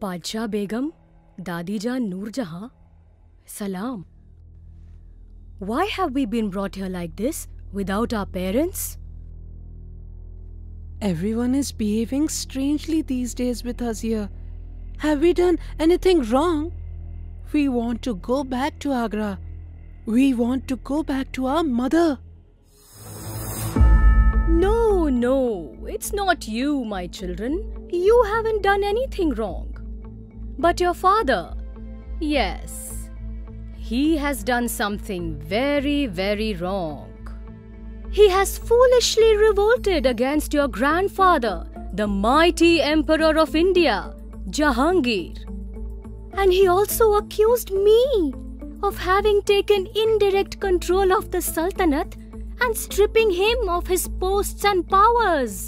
Padshah Begum, Dadijan Noorjahan, Salam. Why have we been brought here like this without our parents? Everyone is behaving strangely these days with us here. Have we done anything wrong? We want to go back to Agra. We want to go back to our mother. No, no, it's not you, my children. You haven't done anything wrong. But your father, yes, he has done something very, very wrong. He has foolishly revolted against your grandfather, the mighty Emperor of India, Jahangir. And he also accused me of having taken indirect control of the Sultanate and stripping him of his posts and powers.